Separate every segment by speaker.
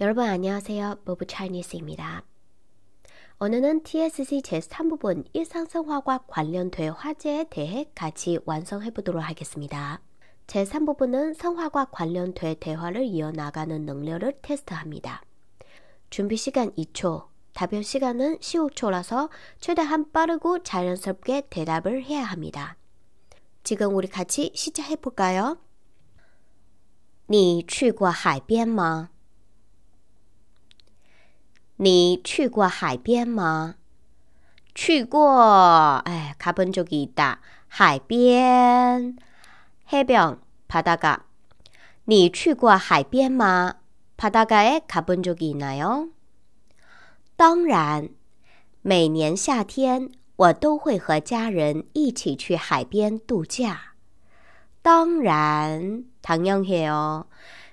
Speaker 1: 여러분 안녕하세요. 모브 차이니스입니다. 오늘은 TSC 제3부분 일상생활과 관련된 화제에 대해 같이 완성해 보도록 하겠습니다. 제3부분은 성화과 관련된 대화를 이어나가는 능력을 테스트합니다. 준비 시간 2초, 답변 시간은 15초라서 최대한 빠르고 자연스럽게 대답을 해야 합니다. 지금 우리 같이 시작해 볼까요? 你去过海边吗？ 你去过海边吗？去过，哎，가본적이있다海边，해변바다 가。 你去过海边吗？바다가에가본적이있나요当然，每年夏天我都会和家人一起去海边度假。当然，당연해 요。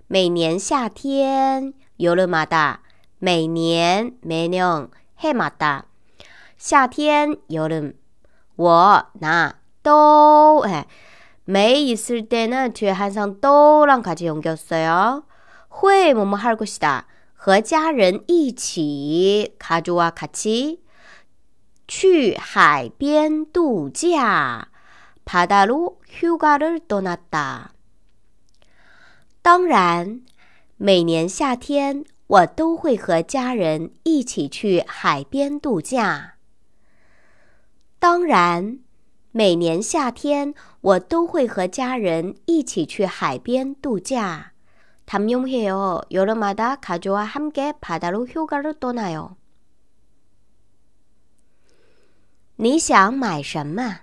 Speaker 1: 每年夏天，여름마 다。 每年每年해마다夏天여름我나都哎매있을때는뒤에항상또랑같이연결써요会뭐뭐할것이다和家人一起가족와같이去海边度假바다로휴가를떠났다当然每年夏天 我都会和家人一起去海边度假。当然，每年夏天我都会和家人一起去海边度假。담용해요여름마다가족와함께바다로휴가를떠나요你想买什么？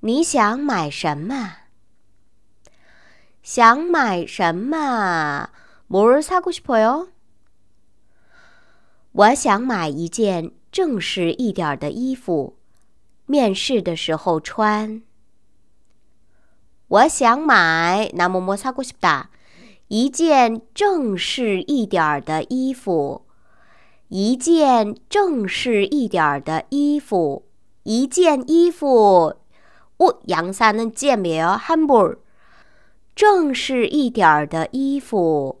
Speaker 1: 你想买什么？想买什么？ 뭘 사고 싶어요? 我想买一件正式一点的衣服，面试的时候穿。我想买나 뭐뭐 사고 싶다. 一件正式一点的衣服，一件正式一点的衣服，一件衣服。옷 양사는 件别한 벌正式一点的衣服。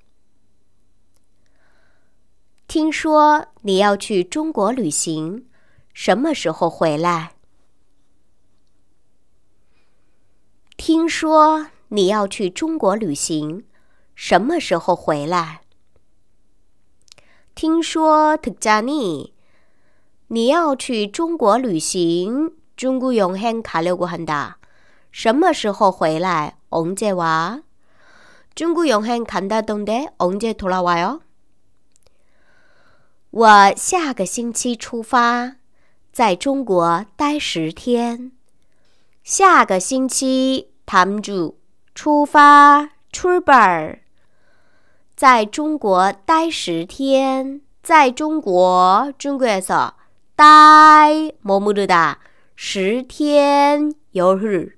Speaker 1: 听说你要去中国旅行，什么时候回来？听说你要去中国旅行，什么时候回来？听说特加尼，你要去中国旅行，中国永恒卡六国很大，什么时候回来？언제 와？ 中国永恒간다던데언제돌아와 요？ 我下个星期出发，在中国待十天。下个星期，他们就出发出발在中国待十天。在中国，中国에서待머무르다十天열 흘。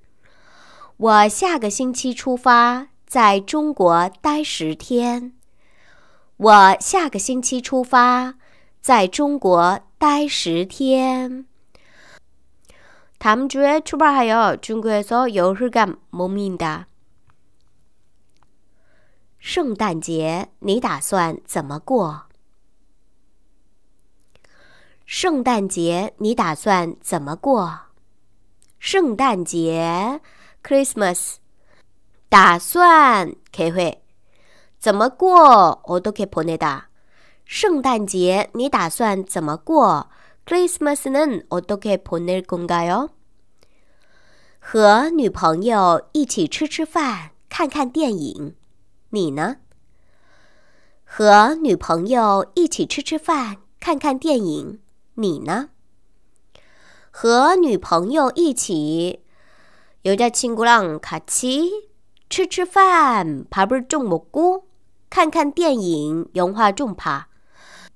Speaker 1: 我下个星期出发，在中国待十天。我下个星期出发。 在中国待十天。다음주에출발하여중국에서열흘간머문다圣诞节你打算怎么过？圣诞节你打算怎么过？圣诞节，Christmas，打算开会，怎么过？어떻게보내 다？ 圣诞节你打算怎么过？Christmas는 어떻게 보낼 건가요? 和女朋友一起吃吃饭，看看电影。你呢？和女朋友一起吃吃饭，看看电影。你呢？和女朋友一起여자친구랑같이吃吃饭，밥을좀먹고 看看电影，영화좀 봐。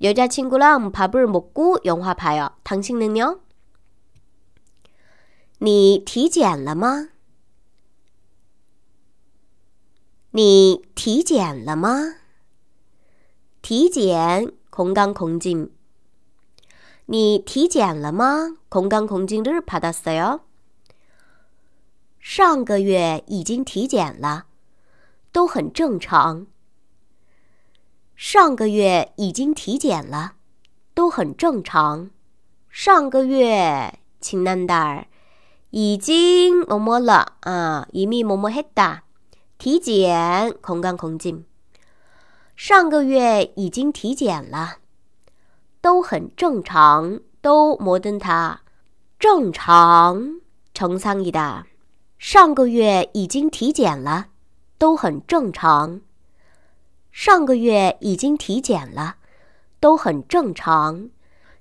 Speaker 1: 여자친구랑밥을먹고영화봐요당신은요你体检了吗？你体检了吗？体检건강검진你体检了吗？건강검진을받았어요上个月已经体检了，都很正常。 上个月已经体检了，都很正常。上个月지난달已经뭐뭐了啊，이미뭐뭐했다体检건강검진上个月已经体检了，都很正常，都모든 다， 正常，정상이 다。 上个月已经体检了，都很正常。 上个月已经体检了，都很正常。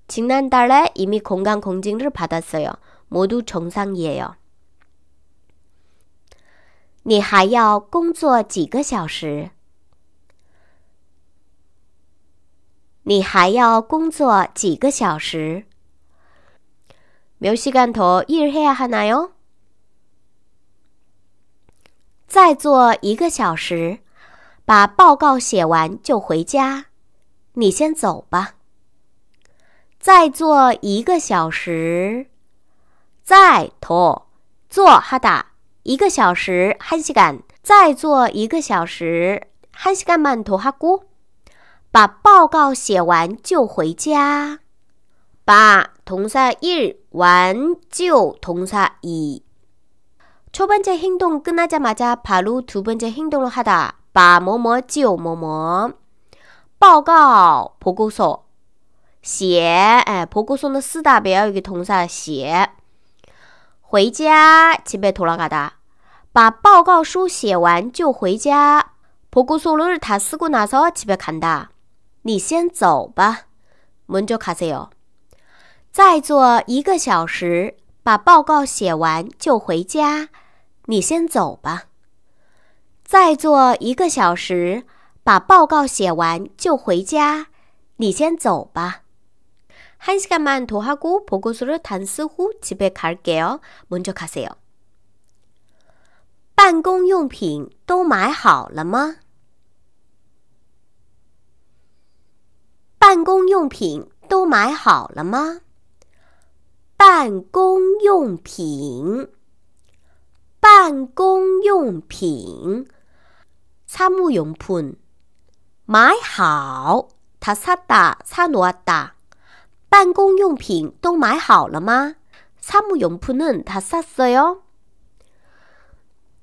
Speaker 1: 지난달에이미건강검진을받았어요 모두정상이에요你还要工作几个小时？你还要工作几个小时？몇시간더일해야하나요再做一个小时， 把报告写完就回家。你先走吧。再做一个小时。再拖做哈达一个小时，한시 간。 再做一个小时，한시간만더하 고。 把报告写完就回家。把동사 일， 完就동사 이。 첫 번째 행동 끝나자마자 바로 두 번째 행동을 하다. 바 뭐뭐 지오 뭐뭐. 报告 보고서 写 보고서는 쓰다 배요. 여기 동사 写. 回家 집에 돌아가다. 把报告书写完就回家. 보고서를 다 쓰고 나서 집에 간다. 你先走吧. 먼저 가세요. 再做一个小时，把报告写完就回家。你先走吧。 再做一个小时，把报告写完就回家。你先走吧。한시간만더하고보고서를단쓰고집에갈게요먼저가세요办公用品都买好了吗？办公用品都买好了吗？办公用品。办公用品， 사무용 품， 买好，다샀 다， 사놓았 다。 办公用品都买好了吗？사무용품은다샀어 요。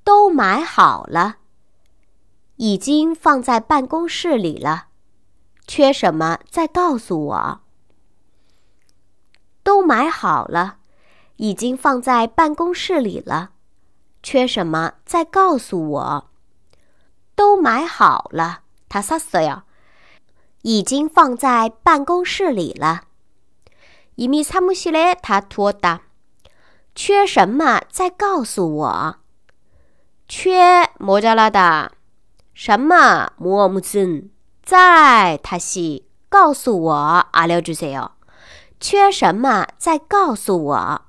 Speaker 1: 都买好了，已经放在办公室里了。缺什么？再告诉我。都买好了，已经放在办公室里了。缺什么？再告诉我。 都买好了，他啥色呀？已经放在办公室里了。이미사무실에다두었 다。 缺什么？再告诉我。缺모자라 다。 什么？무엇무 슨？ 再다시告诉我。알려주세 요。 缺什么？再告诉我。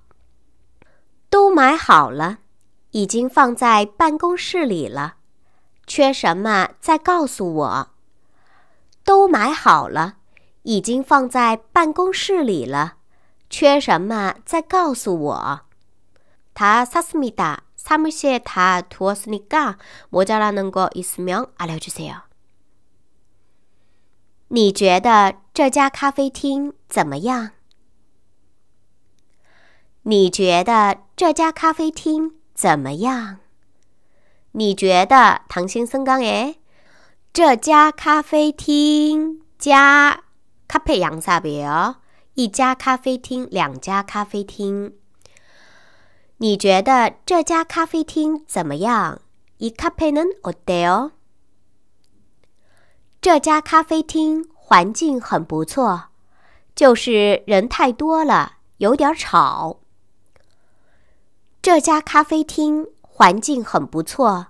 Speaker 1: 都买好了。已经放在办公室里了， 缺什么再告诉我。都买好了，已经放在办公室里了，缺什么再告诉我。다샀습니다사무실에다두었으니까모자라는거있으면알려주세요你觉得这家咖啡厅怎么样？你觉得这家咖啡厅？怎么样？ 你觉得唐先生刚诶，这家咖啡厅加咖 카페 양사배요. 一家咖啡厅，两家咖啡厅。你觉得这家咖啡厅怎么样？이카페는어때 요？ 这家咖啡厅环境很不错，就是人太多了，有点吵。这家咖啡厅 环境很不错，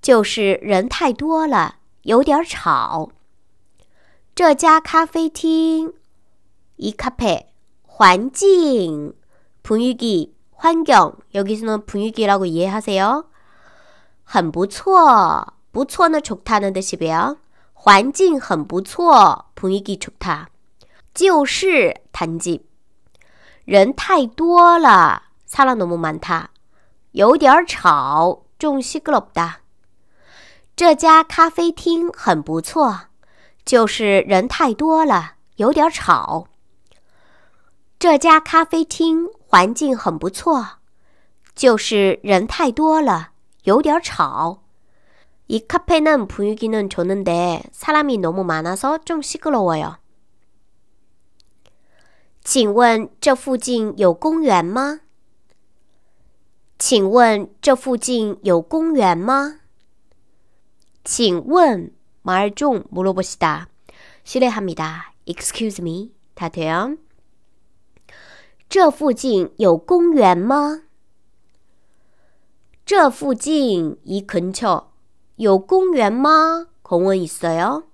Speaker 1: 就是人太多了，有点吵。这家咖啡厅。이 카페 환경 분위기 환경 여기서는 분위기라고 이해하세요. 很不错,不错는 좋다는 뜻이고요. 환경 很不错, 분위기 좋다. 就是 단지 人太多了, 사람 너무 많다. 有点吵,좀 시끄럽다. 这家咖啡厅很不错,就是人太多了,有点吵。这家咖啡厅环境很不错，就是人太多了，有点吵。이카페는분위기는좋은데사람이너무많아서좀시끄러워요请问这附近有公园吗？ 请问这附近有公园吗？请问말좀물어보시다실례합니 다。 Excuse me，다돼요这附近有公园吗？这附近이근처有公园吗？공원있어 요？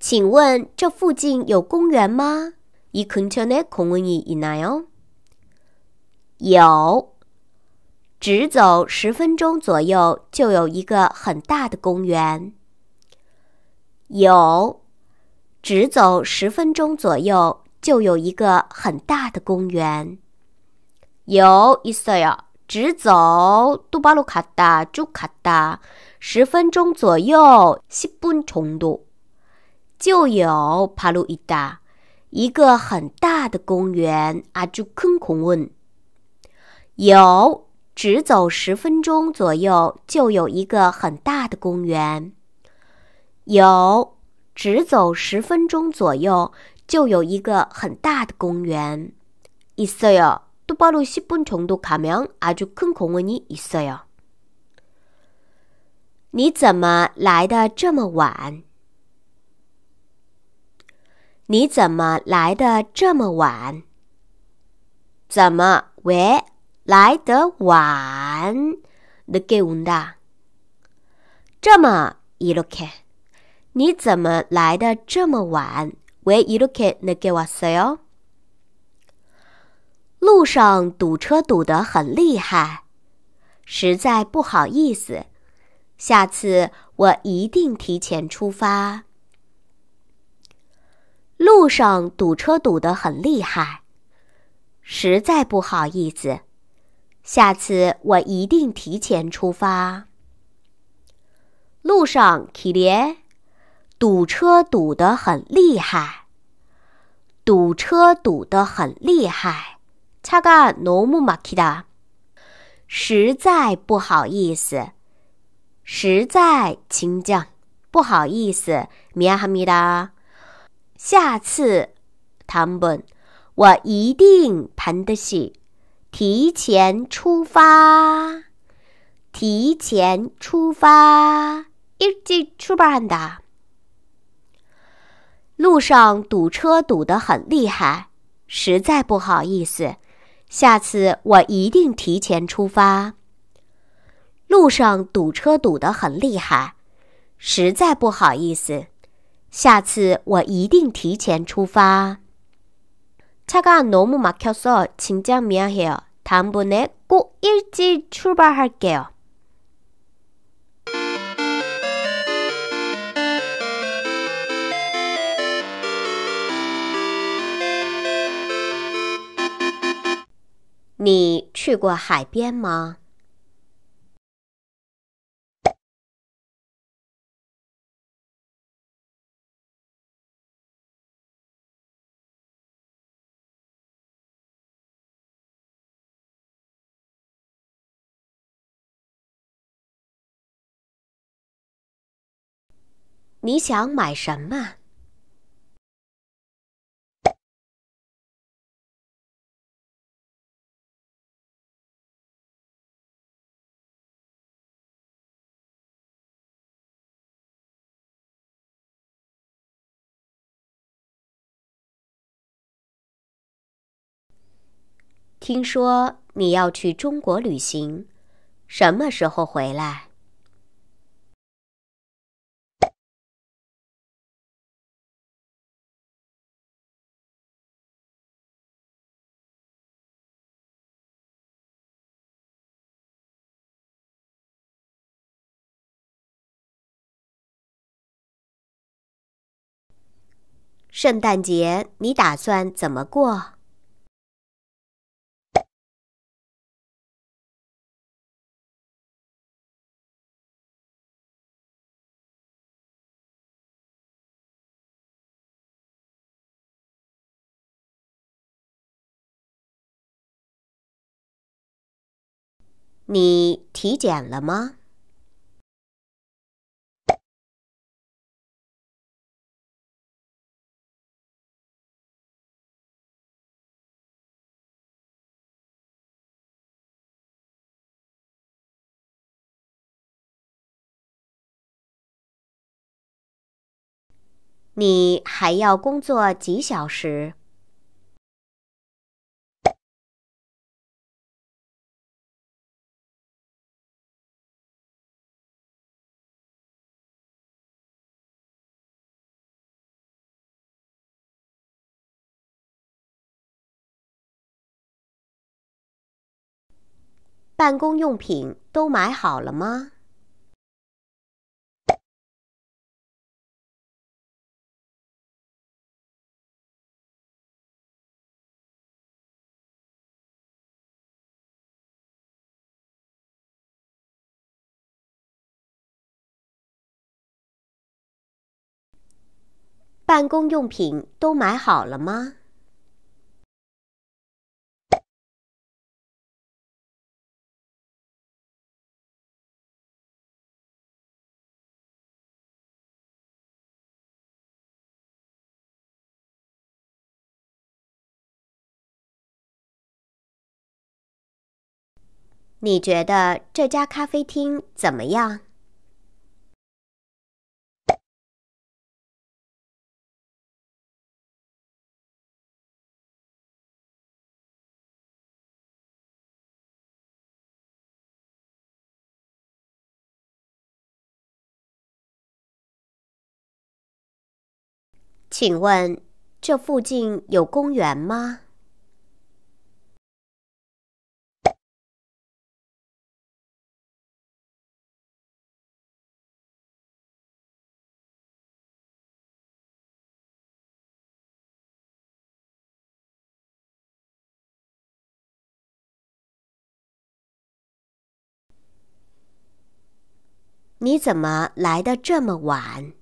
Speaker 1: 请问这附近有公园吗？이근처에공원이있나 요？ 有， 直走十分钟左右就有一个很大的公园。有，直走十分钟左右。就有一个很大的公园。有意思呀，直走杜巴鲁卡达朱卡达十分钟左右，十分钟度就有帕鲁伊达一个很大的公园阿朱坑空问。有直走十分钟左右就有一个很大的公园。有直走十分钟左右。就有一个很大的公园。있어 요。 또바로10분정도가면아주큰공원이있어 요。 你怎么来的这么晚？你怎么来的这么晚？怎么왜 来的晚？늦게온 다。 这么이렇 게。 你怎么来的这么晚？왜이렇게늦게왔어 요？ 路上堵车堵得很厉害，实在不好意思。下次我一定提前出发。路上堵车堵得很厉害，实在不好意思。 下次我一定提前出发。路上길에堵车堵得很厉害，堵车堵得很厉害，차가너무막히 다， 实在不好意思，实在请讲，不好意思，미안합니 다。 下次，다음 번， 我一定반드시 提前出发，提前出发，일찍출발한 다。 路上堵车堵得很厉害，实在不好意思。下次我一定提前出发。路上堵车堵得很厉害，实在不好意思。下次我一定提前出发。 차가너무막혀서진짜미안해 요。 다음번에꼭일찍출발할게 요。 你去过海边吗？ 你想买什么？听说你要去中国旅行什么时候回来？圣诞节你打算怎么过？你体检了吗？你还要工作几小时？办公用品都买好了吗？办公用品都买好了吗？你觉得这家咖啡厅怎么样？请问这附近有公园吗？你怎么来的这么晚？